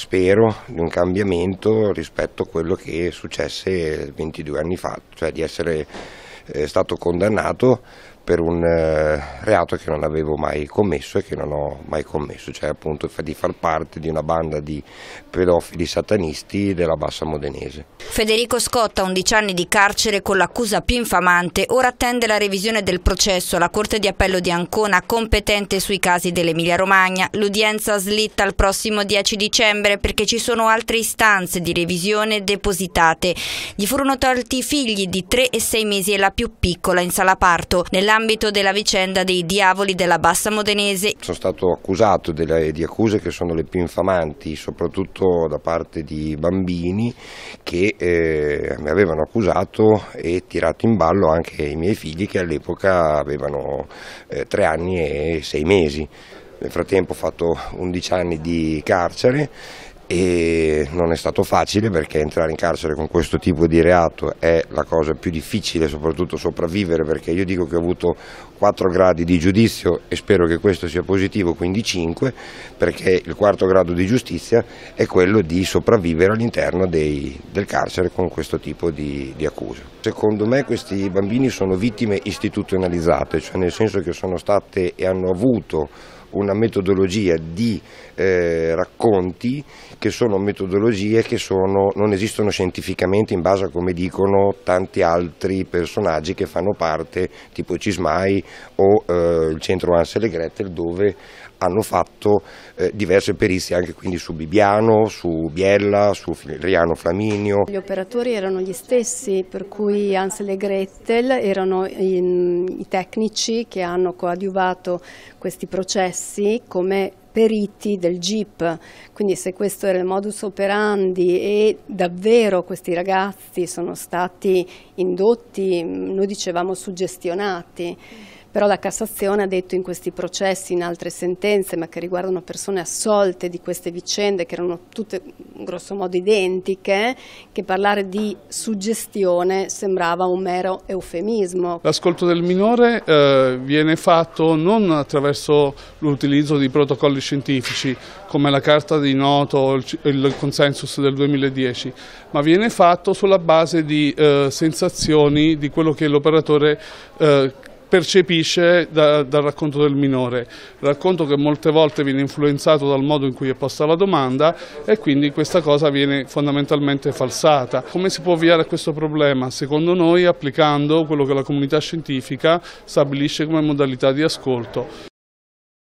spero, di un cambiamento rispetto a quello che successe 22 anni fa, cioè di essere eh, stato condannato per un eh, reato che non avevo mai commesso e che non ho mai commesso, cioè appunto di far parte di una banda di pedofili satanisti della Bassa Modenese. Federico Scotta, 11 anni di carcere con l'accusa più infamante, ora attende la revisione del processo alla Corte di Appello di Ancona competente sui casi dell'Emilia Romagna. L'udienza slitta al prossimo 10 dicembre perché ci sono altre istanze di revisione depositate. Gli furono tolti i figli di 3 e 6 mesi e la più piccola in sala parto. Nell'ambito nell'ambito della vicenda dei diavoli della Bassa Modenese. Sono stato accusato delle, di accuse che sono le più infamanti, soprattutto da parte di bambini che eh, mi avevano accusato e tirato in ballo anche i miei figli che all'epoca avevano eh, tre anni e sei mesi. Nel frattempo ho fatto 11 anni di carcere e non è stato facile perché entrare in carcere con questo tipo di reato è la cosa più difficile, soprattutto sopravvivere perché io dico che ho avuto 4 gradi di giudizio e spero che questo sia positivo, quindi 5, perché il quarto grado di giustizia è quello di sopravvivere all'interno del carcere con questo tipo di, di accuse. Secondo me questi bambini sono vittime istituzionalizzate, cioè nel senso che sono state e hanno avuto una metodologia di eh, racconti che sono metodologie che sono, non esistono scientificamente in base a come dicono tanti altri personaggi che fanno parte, tipo Cismai o eh, il centro Ansel e Gretel, dove hanno fatto eh, diverse perizie anche quindi su Bibiano, su Biella, su Riano Flaminio. Gli operatori erano gli stessi, per cui Ansel e Gretel erano in, i tecnici che hanno coadiuvato questi processi come periti del GIP, quindi se questo era il modus operandi e davvero questi ragazzi sono stati indotti, noi dicevamo suggestionati, però la Cassazione ha detto in questi processi, in altre sentenze, ma che riguardano persone assolte di queste vicende, che erano tutte grosso modo identiche, che parlare di suggestione sembrava un mero eufemismo. L'ascolto del minore eh, viene fatto non attraverso l'utilizzo di protocolli scientifici come la carta di noto o il, il consensus del 2010, ma viene fatto sulla base di eh, sensazioni di quello che l'operatore eh, percepisce da, dal racconto del minore, racconto che molte volte viene influenzato dal modo in cui è posta la domanda e quindi questa cosa viene fondamentalmente falsata. Come si può ovviare a questo problema? Secondo noi applicando quello che la comunità scientifica stabilisce come modalità di ascolto,